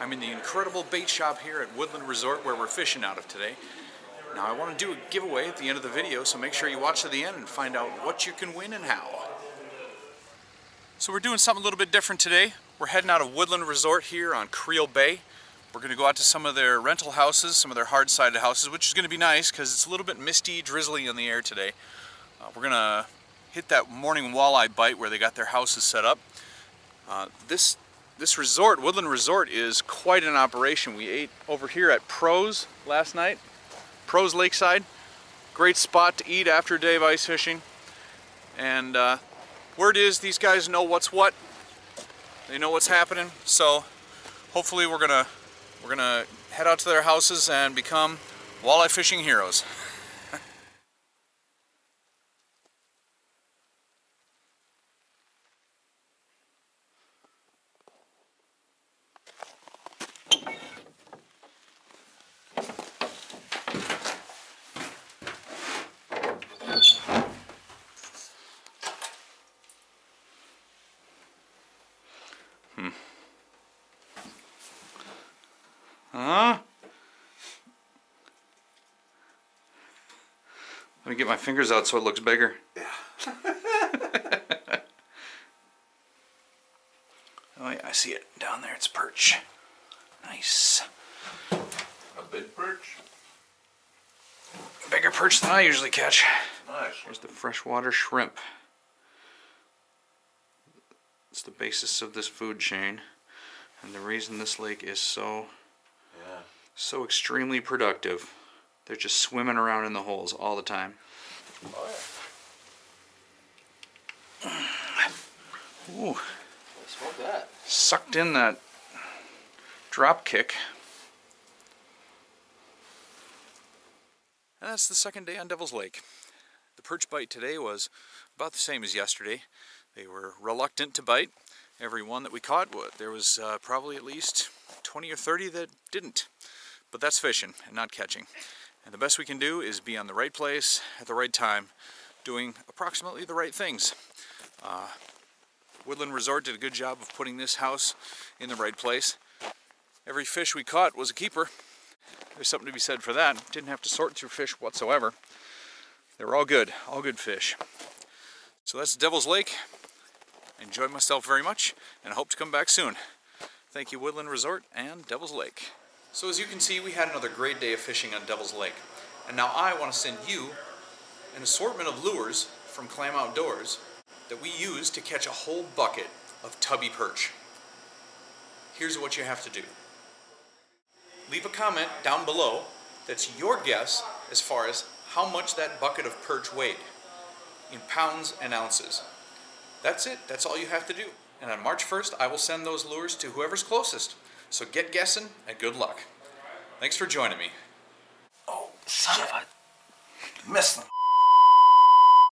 I'm in the incredible bait shop here at Woodland Resort where we're fishing out of today. Now I want to do a giveaway at the end of the video, so make sure you watch to the end and find out what you can win and how. So we're doing something a little bit different today. We're heading out of Woodland Resort here on Creel Bay. We're going to go out to some of their rental houses, some of their hard-sided houses, which is going to be nice because it's a little bit misty, drizzly in the air today. Uh, we're going to hit that morning walleye bite where they got their houses set up. Uh, this this resort, Woodland Resort, is quite an operation. We ate over here at Pros last night. Pros Lakeside. Great spot to eat after a day of ice fishing. And uh, word is these guys know what's what. They know what's happening. So hopefully we're gonna we're gonna head out to their houses and become walleye fishing heroes. Huh? Let me get my fingers out so it looks bigger. Yeah. oh yeah, I see it down there. It's perch. Nice. A big perch. Bigger perch than I usually catch. Nice. Here's the freshwater shrimp. It's the basis of this food chain. And the reason this lake is so Yeah. So extremely productive. They're just swimming around in the holes all the time. Oh. Ooh, that. sucked in that drop kick. And that's the second day on Devil's Lake. The perch bite today was about the same as yesterday. They were reluctant to bite. Every one that we caught, there was uh, probably at least 20 or 30 that didn't. But that's fishing and not catching. And the best we can do is be on the right place at the right time, doing approximately the right things. Uh, Woodland Resort did a good job of putting this house in the right place. Every fish we caught was a keeper. There's something to be said for that. Didn't have to sort through fish whatsoever. They were all good, all good fish. So that's Devil's Lake. Enjoyed myself very much and hope to come back soon. Thank you Woodland Resort and Devil's Lake. So as you can see, we had another great day of fishing on Devil's Lake. And now I want to send you an assortment of lures from Clam Outdoors that we use to catch a whole bucket of tubby perch. Here's what you have to do. Leave a comment down below that's your guess as far as how much that bucket of perch weighed in pounds and ounces. That's it. That's all you have to do. And on March 1st, I will send those lures to whoever's closest. So get guessing and good luck. Thanks for joining me. Oh, son of a. Missed them.